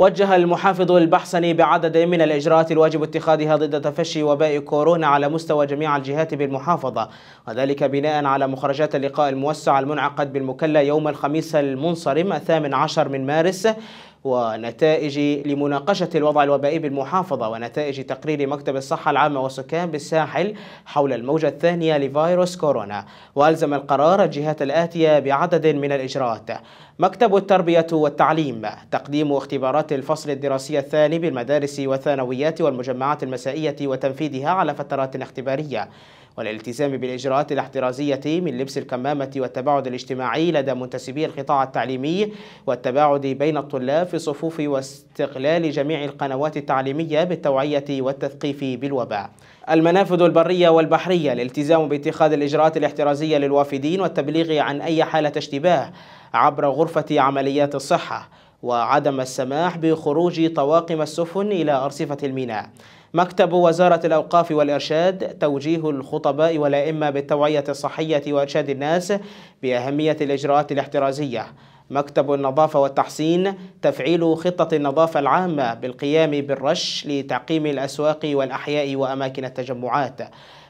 وجه المحافظ البحسني بعدد من الإجراءات الواجب اتخاذها ضد تفشي وباء كورونا على مستوى جميع الجهات بالمحافظة. وذلك بناء على مخرجات اللقاء الموسع المنعقد بالمكلا يوم الخميس المنصرم الثامن عشر من مارس ونتائج لمناقشة الوضع الوبائي بالمحافظة ونتائج تقرير مكتب الصحة العامة والسكان بالساحل حول الموجة الثانية لفيروس كورونا. وألزم القرار الجهات الآتية بعدد من الإجراءات. مكتب التربية والتعليم تقديم اختبارات الفصل الدراسي الثاني بالمدارس والثانويات والمجمعات المسائية وتنفيذها على فترات اختبارية. والالتزام بالإجراءات الاحترازية من لبس الكمامة والتباعد الاجتماعي لدى منتسبي القطاع التعليمي والتباعد بين الطلاب في الصفوف واستغلال جميع القنوات التعليمية بالتوعية والتثقيف بالوباء. المنافذ البرية والبحرية الالتزام باتخاذ الإجراءات الاحترازية للوافدين والتبليغ عن أي حالة اشتباه عبر غرفة عمليات الصحة وعدم السماح بخروج طواقم السفن إلى أرصفة الميناء. مكتب وزارة الأوقاف والإرشاد توجيه الخطباء والأئمة بالتوعية الصحية وإرشاد الناس بأهمية الإجراءات الاحترازية. مكتب النظافة والتحسين تفعيل خطة النظافة العامة بالقيام بالرش لتعقيم الأسواق والأحياء وأماكن التجمعات.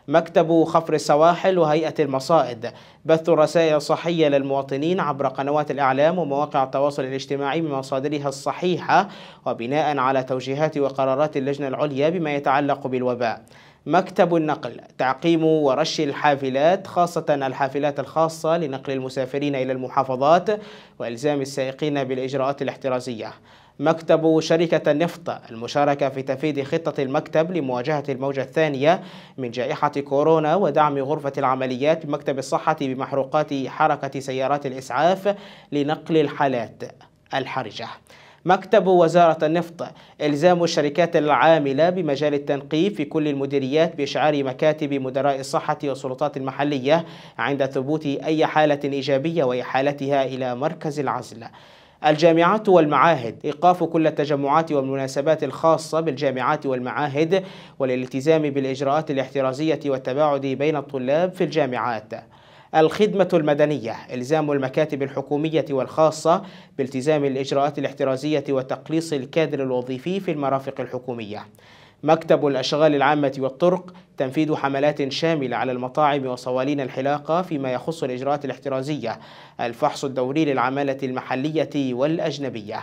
مكتب خفر السواحل وهيئة المصائد بث الرسائل الصحية للمواطنين عبر قنوات الإعلام ومواقع التواصل الاجتماعي بمصادرها الصحيحة وبناء على توجيهات وقرارات اللجنة العليا بما يتعلق بالوباء. مكتب النقل تعقيم ورش الحافلات خاصة الحافلات الخاصة لنقل المسافرين إلى المحافظات وإلزام السائقين بالإجراءات الاحترازية. مكتب شركة النفط المشاركة في تنفيذ خطة المكتب لمواجهة الموجة الثانية من جائحة كورونا ودعم غرفة العمليات بمكتب الصحة بمحروقات حركة سيارات الإسعاف لنقل الحالات الحرجة. مكتب وزارة النفط. إلزام الشركات العاملة بمجال التنقيب في كل المديريات بإشعار مكاتب مدراء الصحة والسلطات المحلية عند ثبوت أي حالة إيجابية وإحالتها إلى مركز العزل. الجامعات والمعاهد. إيقاف كل التجمعات والمناسبات الخاصة بالجامعات والمعاهد والالتزام بالإجراءات الاحترازية والتباعد بين الطلاب في الجامعات. الخدمة المدنية إلزام المكاتب الحكومية والخاصة بالتزام الإجراءات الاحترازية وتقليص الكادر الوظيفي في المرافق الحكومية. مكتب الأشغال العامة والطرق تنفيذ حملات شاملة على المطاعم وصوالين الحلاقة فيما يخص الإجراءات الاحترازية الفحص الدوري للعمالة المحلية والأجنبية.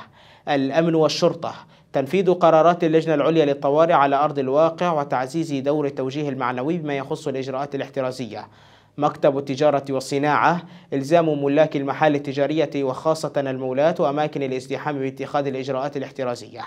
الأمن والشرطة تنفيذ قرارات اللجنة العليا للطوارئ على أرض الواقع وتعزيز دور التوجيه المعنوي بما يخص الإجراءات الاحترازية. مكتب التجارة والصناعة إلزام ملاك المحال التجارية وخاصة المولات وأماكن الازدحام باتخاذ الإجراءات الاحترازية.